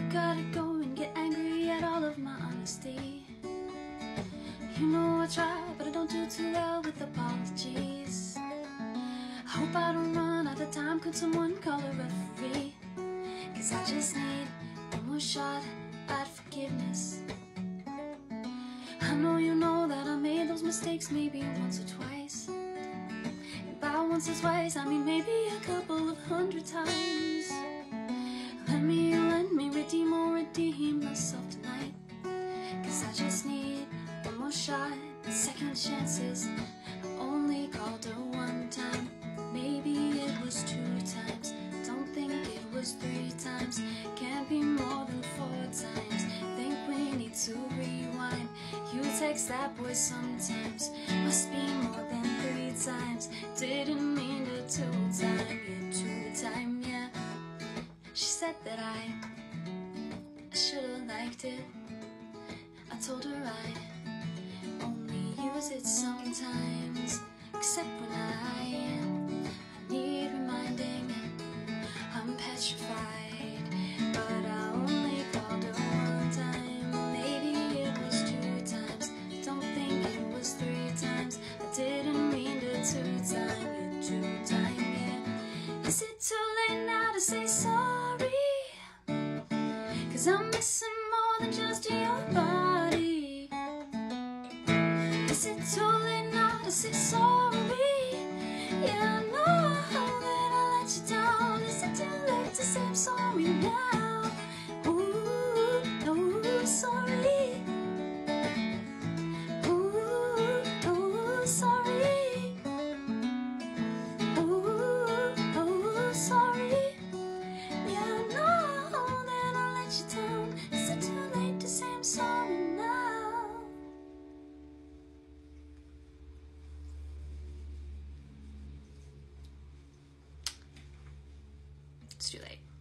gotta go and get angry at all of my honesty. You know I try, but I don't do too well with apologies. I hope I don't run out of time. Could someone call a referee? Cause I just need one more shot at forgiveness. I know you know that I made those mistakes maybe once or twice. And by once or twice, I mean maybe a couple of hundred times. Let me, let me redeem or redeem myself tonight. Cause I just need one more shot, second chances. I only called her one time, maybe it was two times. Don't think it was three times, can't be more than four times. Think we need to rewind. You text that boy sometimes, must be more than three times. Didn't mean to two time, liked it. I told her I only use it sometimes, except when I, I need reminding. I'm petrified, but I only called her one time. Maybe it was two times. Don't think it was three times. I didn't mean to two time, yeah, two time, yeah. Is it too late now to say sorry? Cause I'm missing than just your body. Is it too late to say sorry? Yeah, I know that I let you down. Is it too late to say I'm sorry now? it's too late.